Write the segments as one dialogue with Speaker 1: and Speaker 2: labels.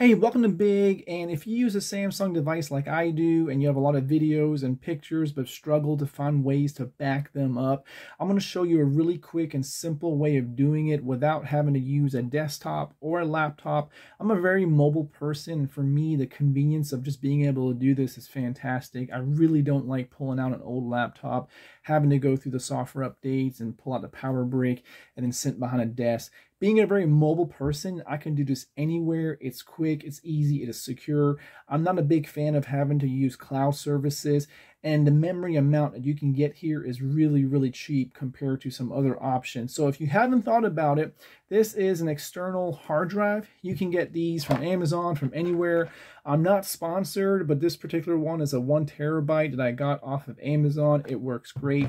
Speaker 1: Hey, welcome to Big, and if you use a Samsung device like I do, and you have a lot of videos and pictures, but struggle to find ways to back them up, I'm going to show you a really quick and simple way of doing it without having to use a desktop or a laptop. I'm a very mobile person, and for me, the convenience of just being able to do this is fantastic. I really don't like pulling out an old laptop, having to go through the software updates and pull out the power brick, and then sit behind a desk being a very mobile person, I can do this anywhere. It's quick, it's easy, it is secure. I'm not a big fan of having to use cloud services, and the memory amount that you can get here is really, really cheap compared to some other options. So if you haven't thought about it, this is an external hard drive. You can get these from Amazon, from anywhere. I'm not sponsored, but this particular one is a one terabyte that I got off of Amazon. It works great.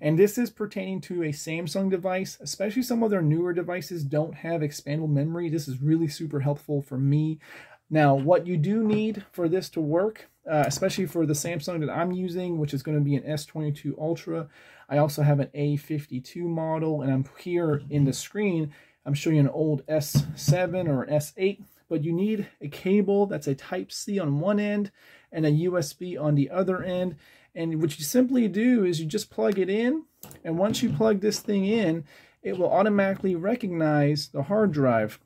Speaker 1: And this is pertaining to a Samsung device, especially some of their newer devices don't have expandable memory. This is really super helpful for me. Now, what you do need for this to work, uh, especially for the Samsung that I'm using, which is going to be an S22 Ultra. I also have an A52 model, and I'm here in the screen. I'm showing you an old S7 or S8, but you need a cable that's a Type-C on one end and a USB on the other end. And what you simply do is you just plug it in, and once you plug this thing in, it will automatically recognize the hard drive.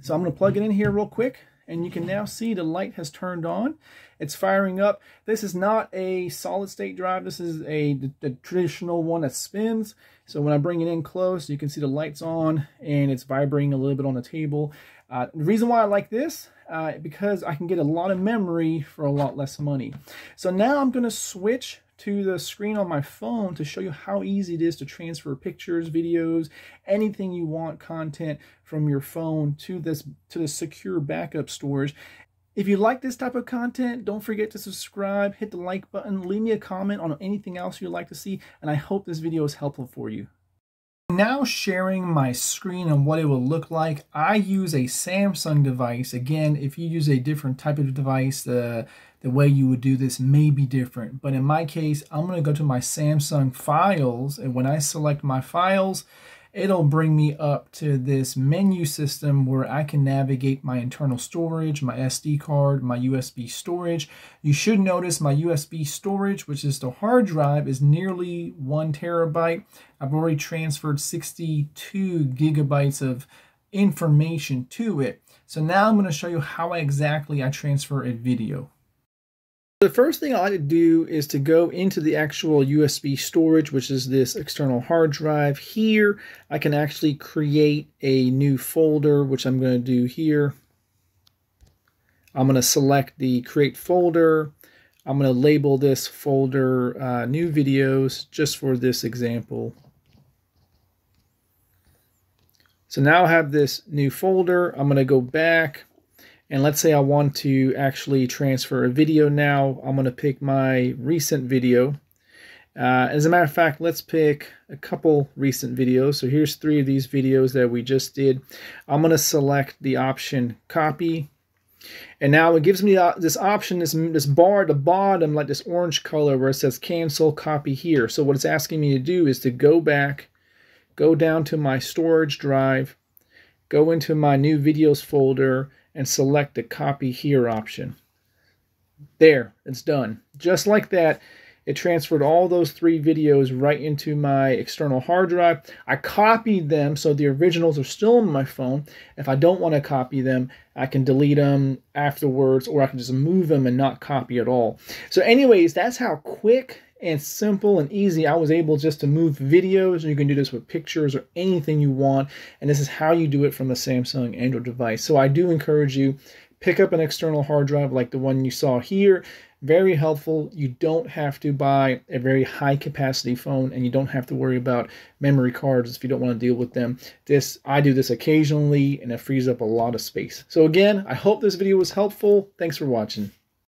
Speaker 1: So I'm going to plug it in here real quick, and you can now see the light has turned on. It's firing up. This is not a solid state drive. This is a traditional one that spins. So when I bring it in close, you can see the lights on and it's vibrating a little bit on the table. Uh, the reason why I like this, uh, because I can get a lot of memory for a lot less money. So now I'm going to switch to the screen on my phone to show you how easy it is to transfer pictures, videos, anything you want content from your phone to this to the secure backup storage. If you like this type of content, don't forget to subscribe, hit the like button, leave me a comment on anything else you'd like to see, and I hope this video is helpful for you. Now sharing my screen and what it will look like, I use a Samsung device. Again, if you use a different type of device, uh, the way you would do this may be different. But in my case, I'm going to go to my Samsung files, and when I select my files, it'll bring me up to this menu system where I can navigate my internal storage, my SD card, my USB storage. You should notice my USB storage, which is the hard drive, is nearly one terabyte. I've already transferred 62 gigabytes of information to it. So now I'm going to show you how exactly I transfer a video. The first thing I like to do is to go into the actual USB storage, which is this external hard drive. Here, I can actually create a new folder, which I'm going to do here. I'm going to select the create folder. I'm going to label this folder uh, new videos just for this example. So now I have this new folder. I'm going to go back and let's say I want to actually transfer a video now. I'm going to pick my recent video. Uh, as a matter of fact, let's pick a couple recent videos. So here's three of these videos that we just did. I'm going to select the option copy. And now it gives me this option, this, this bar at the bottom, like this orange color where it says cancel copy here. So what it's asking me to do is to go back, go down to my storage drive, go into my new videos folder, and select the copy here option. There, it's done. Just like that, it transferred all those three videos right into my external hard drive. I copied them so the originals are still on my phone. If I don't want to copy them, I can delete them afterwards or I can just move them and not copy at all. So anyways, that's how quick and simple and easy. I was able just to move videos. And you can do this with pictures or anything you want. And this is how you do it from a Samsung Android device. So I do encourage you, pick up an external hard drive like the one you saw here. Very helpful. You don't have to buy a very high capacity phone and you don't have to worry about memory cards if you don't want to deal with them. This I do this occasionally and it frees up a lot of space. So again, I hope this video was helpful. Thanks for watching.